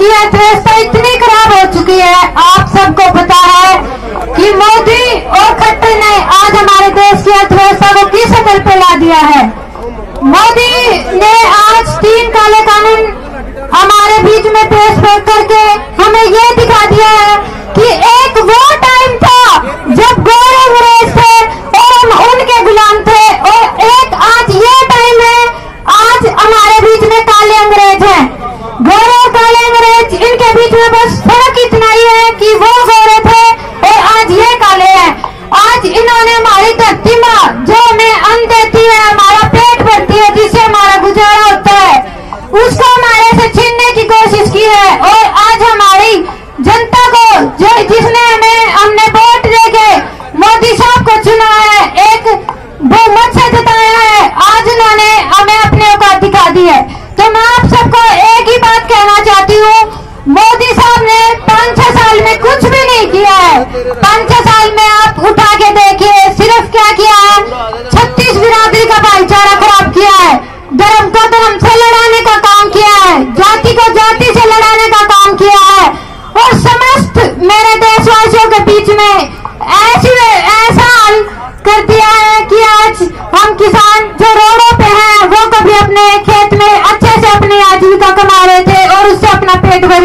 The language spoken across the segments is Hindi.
की अर्थव्यवस्था इतनी खराब हो चुकी है। आप सबको पता है कि मोदी और खट्टर ने आज हमारे देश की अर्थव्यवस्था को किस शक्ल पर ला दिया है। मोदी ने आज तीन काले कानून हमारे बीच में पेश करके हमें ये दिखा दिया है हमारी धरती माँ, जो हमें अन्न देती है, हमारा पेट भरती है, जिससे हमारा गुजारा होता है, उसको हमारे से छीनने की कोशिश की है, और आज हमारी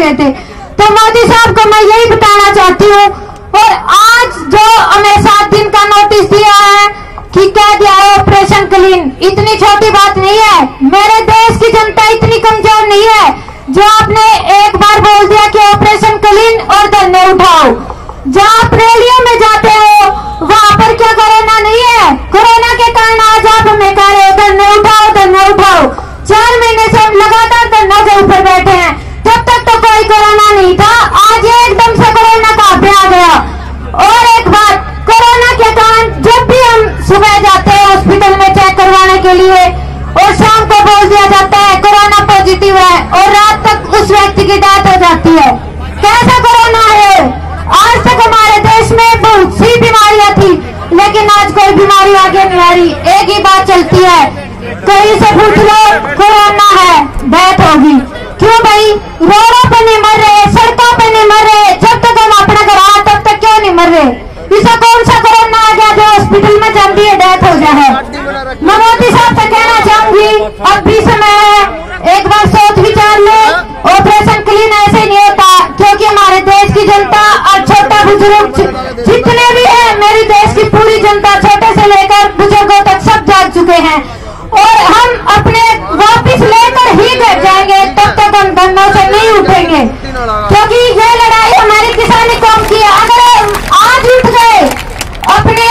रहे थे। तो मोदी साहब को मैं यही बताना चाहती हूँ, और आज जो हमें सात दिन का नोटिस दिया है कि क्या दिया है ऑपरेशन क्लीन इतनी छोटी बात नहीं है। मेरे देश की जनता इतनी कमज़ोर नहीं है, जो आपने एक बार बोल दिया कि ऑपरेशन क्लीन और धरने उठाओ। जहाँ आप में जाते हो वहाँ पर क्या कोरोना नहीं है कोरोना के कारण आज आप हमें कह रहे हो धरने उठाओ धरने उठाओ चार महीने से हम लगातार धरना के ऊपर बैठे हैं तब तक तो कोई कोरोना नहीं था आज एकदम से कोरोना का पे आ गया और एक बात कोरोना के कारण जब भी हम सुबह जाते हैं हॉस्पिटल में चेक करवाने के लिए और शाम को बोल दिया जाता है कोरोना पॉजिटिव है और रात तक उस व्यक्ति की डेथ हो जाती है कैसा कोरोना है आज तक हमारे देश में बहुत सी बीमारियाँ थी लेकिन आज कोई बीमारी आगे नहीं आ रही एक ही बात चलती है। कहीं से पूछ लो, कोरोना है डेथ होगी। क्यों भाई? रोडों पे नहीं मर रहे, सड़कों पे नहीं मर रहे, जब तक हम अपना घर आए तब तक क्यों नहीं मर रहे? इसे कौन सा कोरोना आ गया जो हॉस्पिटल में जल्दी डेथ हो जाए मैं मोदी साहब से कहना चाहूँगी अब भी समय है, एक बार सोच विचार ले ऑपरेशन क्लीन ऐसे नहीं होता, क्योंकि हमारे देश की जनता और छोटा बुज़ुर्ग, जितने भी है पूरी जनता छोटे से लेकर बुज़ुर्गों तक सब जाग चुके हैं। और हम अपने वापिस लेकर ही घर जाएँगे तब तक हम धरनों से नहीं उठेंगे। क्योंकि ये लड़ाई हमारी किसानी कौम की है। अगर आज उठ गए अपने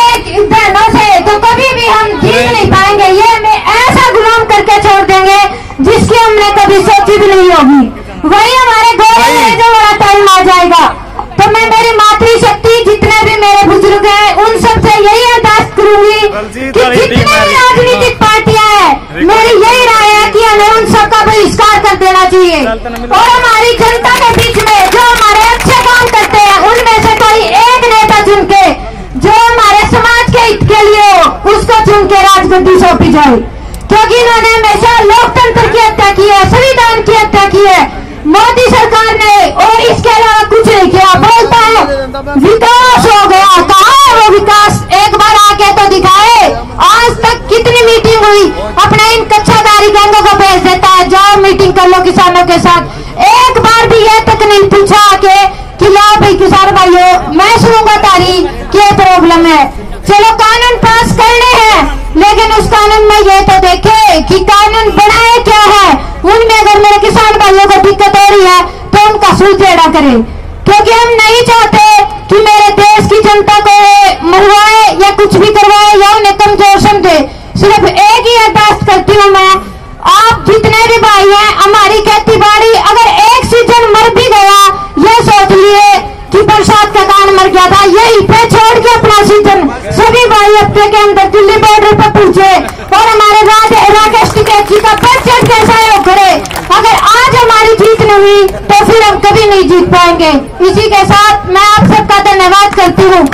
धरनों से तो कभी भी हम जीत नहीं पाएँगे। ये हमें ऐसा गुलाम करके छोड़ देंगे जिसकी हमने कभी सोची भी नहीं होगी। वही हमारे गोरे बड़ा टाइम आ जाएगा। तो मैं मेरी मातृशक्ति जितने भी मेरे बुज़ुर्ग हैं करूँगी कि जितने भी राजनीतिक पार्टियाँ हैं। मेरी यही राय है कि हमें उन सबका बहिष्कार कर देना चाहिए। और हमारी जनता के बीच में जो हमारे अच्छे काम करते हैं उनमें से कोई एक नेता चुन के जो हमारे समाज के हित के लिए हो उसको चुन के राजगद्दी सौंपी जाए। क्योंकि इन्होंने हमेशा लोकतंत्र की हत्या की है संविधान की हत्या की है। मोदी सरकार ने और इसके अलावा कुछ नहीं किया। बोलता है विकास हो गया कहा वो विकास? एक बार आके तो दिखाए आज तक कितनी मीटिंग हुई अपने इन गैंगों को भेज देता है। जाओ मीटिंग कर लो किसानों के साथ। एक बार भी ये तक नहीं पूछा आके कि लाओ भाई किसान भाइयों, मैं सुनूँगा तारी क्या प्रॉब्लम है। चलो कानून पास करने हैं, लेकिन उस कानून में ये तो देखे कि कानून बनाए क्या है। उनमें अगर मेरे किसान भाइयों को दिक्कत हो रही है तो उनका सुलझेड़ा करें। क्योंकि हम नहीं चाहते कि मेरे देश की जनता को मरवाए या कुछ भी करवाए या उन्हें कमज़ोर समझे। सिर्फ़ एक ही अरदास करती हूँ मैं बाड़ी अगर एक सीज़न मर भी गया, ये सोच लिए कि बरसात का कारण मर गया था, यही पे छोड़ के अपना सीज़न सभी भाई हफ़्ते के अंदर दिल्ली बॉर्डर पर पूछे और हमारे राज राकेश टिकैत जी का बजट कैसा है वो करे। अगर आज हमारी जीत नहीं हुई तो फिर हम कभी नहीं जीत पाएँगे। इसी के साथ मैं आप सबका धन्यवाद करती हूँ।